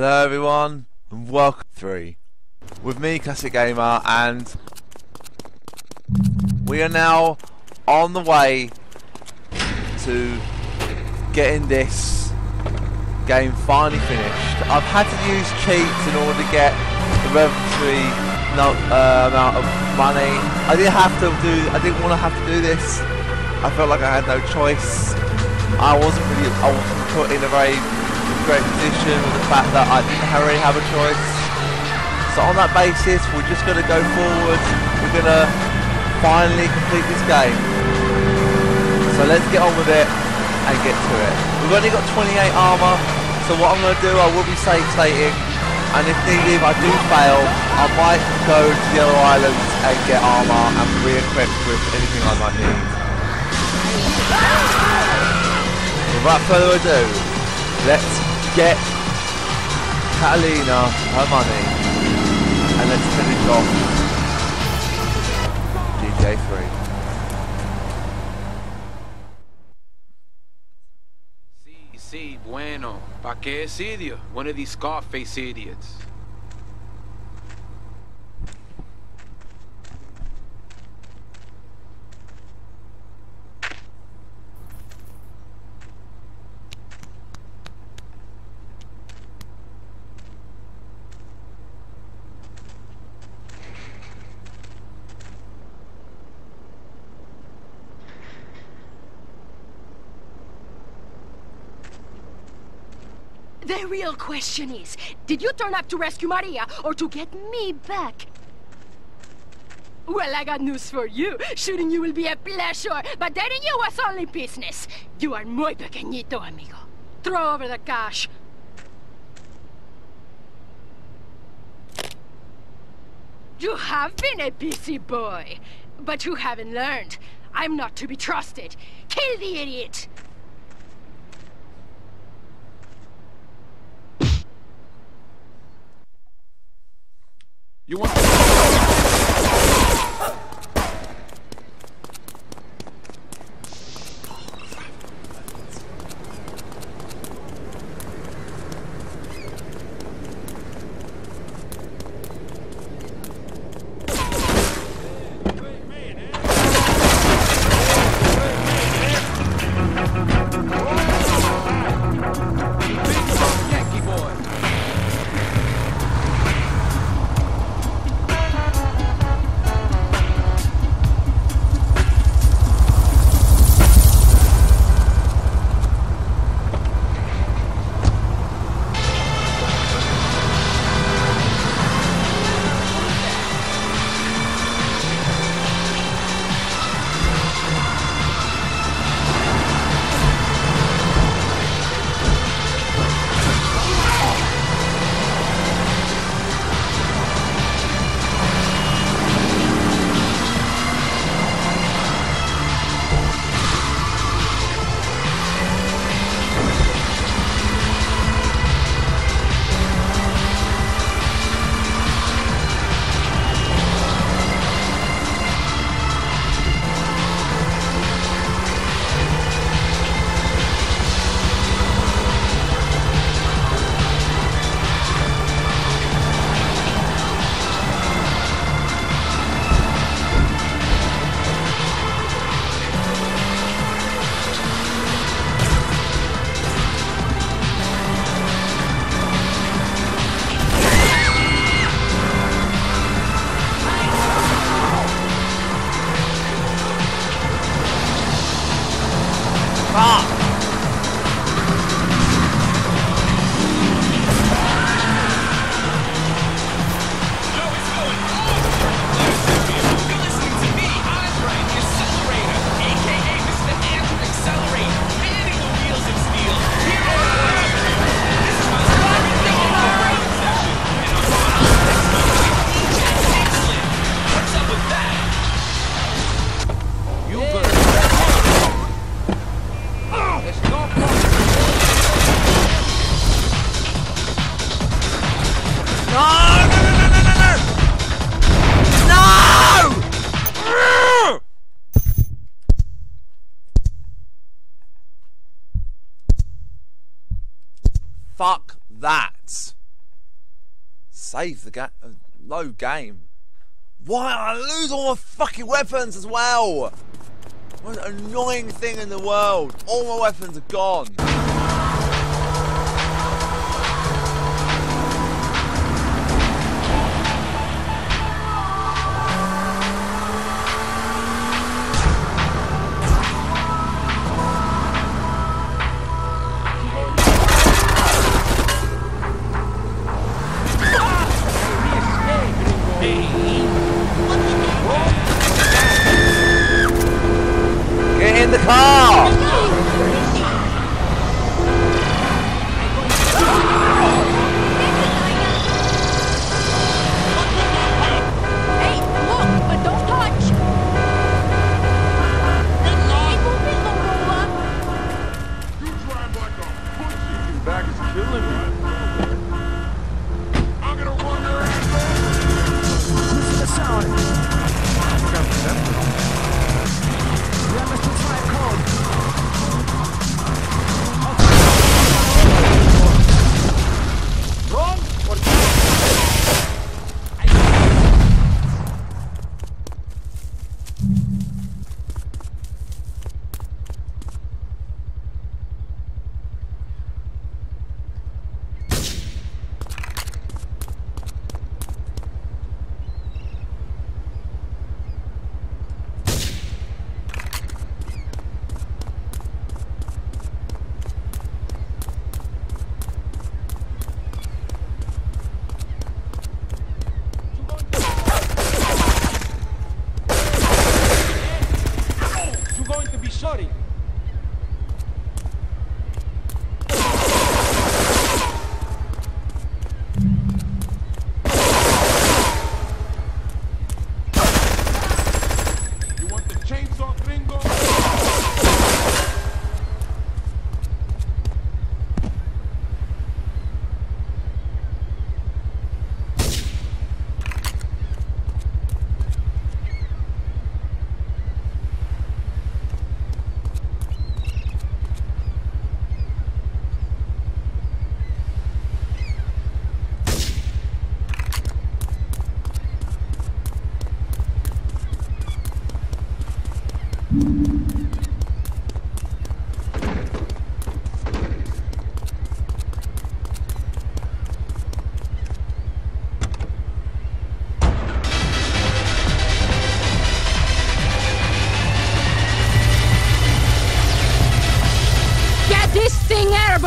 Hello everyone, and welcome three with me, Classix Gamer, and we are now on the way to getting this game finally finished. I've had to use cheats in order to get the revelatory no, uh, amount of money. I didn't have to do. I didn't want to have to do this. I felt like I had no choice. I wasn't really. I wasn't put in a very great position with the fact that I didn't really have a choice. So on that basis, we're just going to go forward. We're going to finally complete this game. So let's get on with it and get to it. We've only got 28 armour, so what I'm going to do, I will be save stating, and if needed, if I do fail, I might go to the other islands and get armour and re-equip with anything I might need. Without further ado, let's get Catalina her money and let's finish off GTA 3. Sí, sí, bueno. ¿Pa qué es idiot? One of these Scarface idiots. The real question is, did you turn up to rescue Maria or to get me back? Well, I got news for you. Shooting you will be a pleasure, but dating you was only business. You are muy pequeñito, amigo. Throw over the cash. You have been a busy boy, but you haven't learned. I'm not to be trusted. Kill the idiot! You want... Fuck that. Save the ga uh, low game. Why I lose all my fucking weapons as well? Most annoying thing in the world. All my weapons are gone. The car!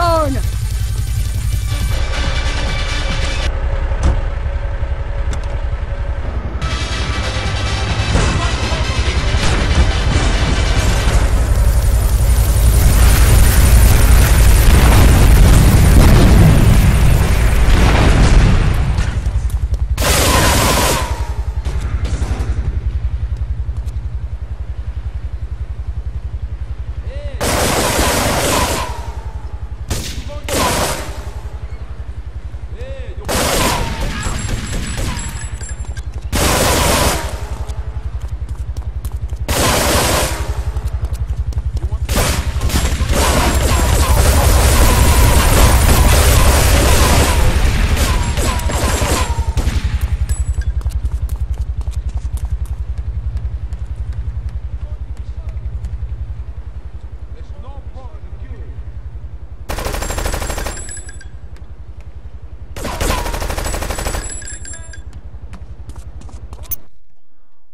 Thing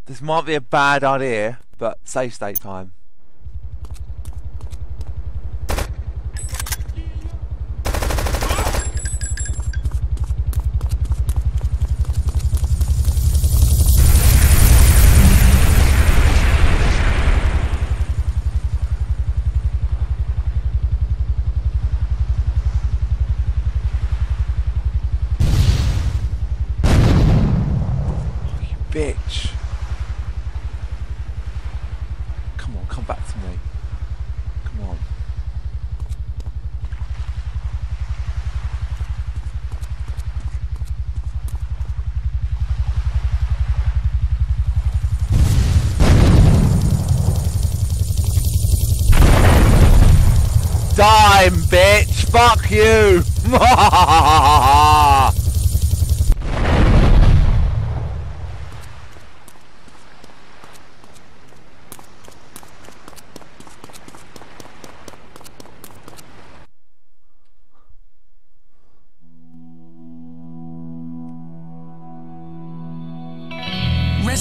This might be a bad idea, but save state time. To me.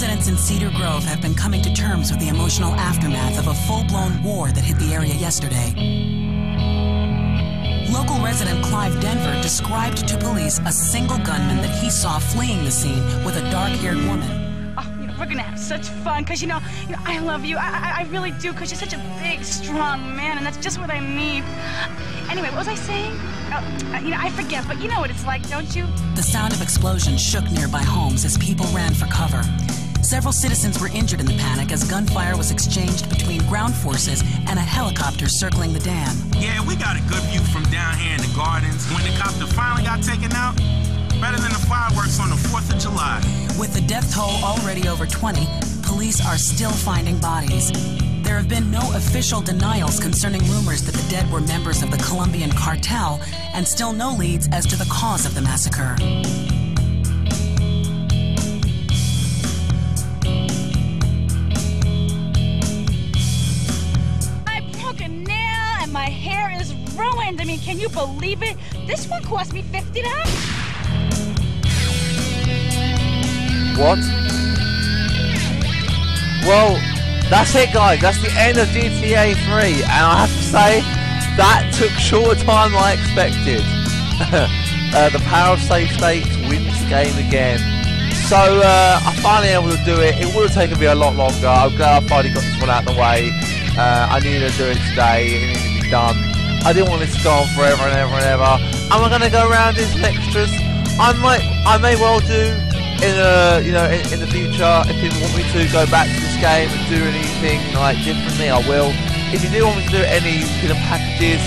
Residents in Cedar Grove have been coming to terms with the emotional aftermath of a full blown war that hit the area yesterday. Local resident Clive Denver described to police a single gunman that he saw fleeing the scene with a dark haired woman. Oh, you know, we're gonna have such fun, cause you know, you know, I love you. I, I, I really do, cause you're such a big, strong man, and that's just what I need. Anyway, what was I saying? Oh, uh, you know, I forget, but you know what it's like, don't you? The sound of explosions shook nearby homes as people ran for cover. Several citizens were injured in the panic as gunfire was exchanged between ground forces and a helicopter circling the dam. Yeah, we got a good view from down here in the gardens. When the copter finally got taken out, better than the fireworks on the 4th of July. With the death toll already over 20, police are still finding bodies. There have been no official denials concerning rumors that the dead were members of the Colombian cartel, and still no leads as to the cause of the massacre. Mean, can you believe it? This one cost me $50. What? Well, that's it, guys. That's the end of GTA 3, and I have to say that took shorter time than I expected. uh, the power of save states wins the game again. So uh, I finally able to do it. It would have taken me a lot longer. I'm glad I finally got this one out of the way. Uh, I needed to do it today. It needed to be done. I didn't want this to go on forever and ever and ever. Am I going to go around as extras? I might. I may well do in a, you know, in, in the future, if people want me to go back to this game and do anything like differently, I will. If you do want me to do any hidden packages,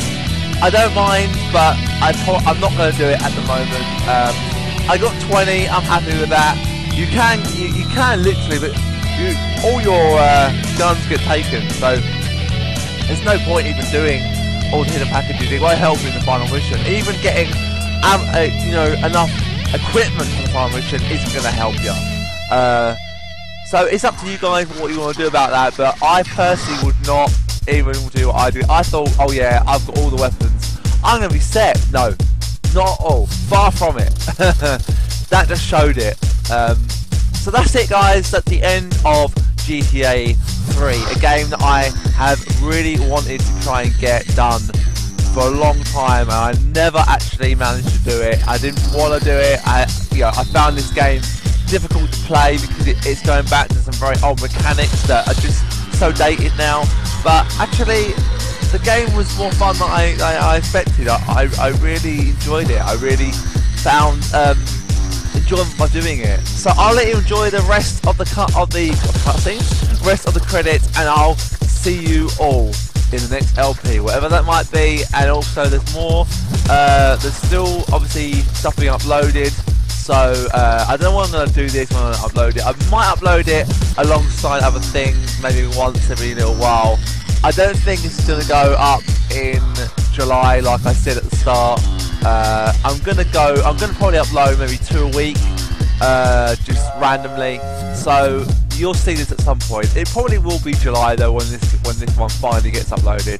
I don't mind, but I I'm not going to do it at the moment. Um, I got 20. I'm happy with that. You can, you, you can literally, but you, all your uh, guns get taken, so there's no point even doing all the hidden packages. It won't help you in the final mission. Even getting, um, uh, you know, enough equipment for the final mission isn't going to help you. Uh, so it's up to you guys what you want to do about that. But I personally would not even do what I do. I thought, oh yeah, I've got all the weapons. I'm going to be set. No, not all. Far from it. that just showed it. Um, so that's it, guys. That's the end of GTA 3, a game that I have really wanted to try and get done for a long time, and I never actually managed to do it. I didn't want to do it. I, you know, I found this game difficult to play because it, it's going back to some very old mechanics that are just so dated now. But actually, the game was more fun than I, I, expected. I, I, I really enjoyed it. I really found um, enjoyment by doing it. So I'll let you enjoy the rest of the cut of the cutscenes, rest of the credits, and I'll see you all in the next LP, whatever that might be. And also, there's more. Uh, there's still obviously stuff being uploaded. So uh, I don't know when I'm to do this when I upload it. I might upload it alongside other things, maybe once every little while. I don't think it's to go up in July, like I said at the start. Uh, I'm gonna go. I'm gonna probably upload maybe two a week, uh, just randomly. So you'll see this at some point. It probably will be July though when this when this one finally gets uploaded.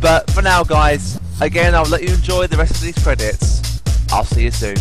But for now, guys, again, I'll let you enjoy the rest of these credits. I'll see you soon.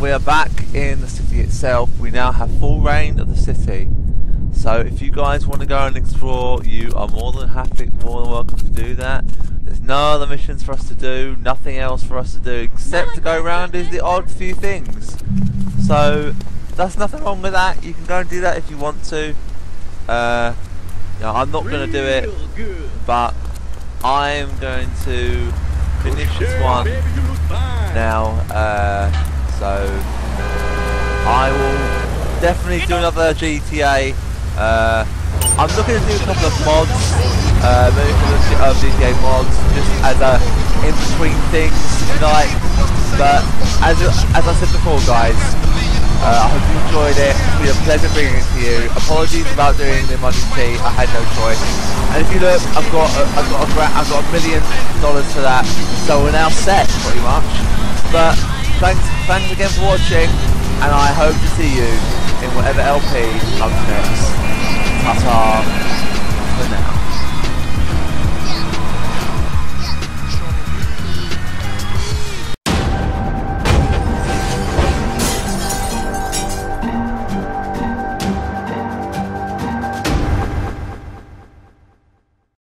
And we are back in the city itself. We now have full reign of the city. So if you guys want to go and explore, you are more than happy, more than welcome to do that. There's no other missions for us to do, nothing else for us to do except to go around is the odd few things. So that's nothing wrong with that. You can go and do that if you want to. Uh, you know, I'm not going to do it, but I'm going to finish this one now. Uh, so I will definitely do another GTA. Uh, I'm looking to do a couple of mods, uh, maybe a couple of GTA mods, just as a in between things, like. But as as I said before, guys, uh, I hope you enjoyed it. It's been a pleasure bringing it to you. Apologies about doing the money tea. I had no choice. And if you look, I've got a, I've got a I've got a million dollars for that. So we're now set pretty much. But thanks thanks again for watching, and I hope to see you in whatever LP comes next. Ta-ta for now.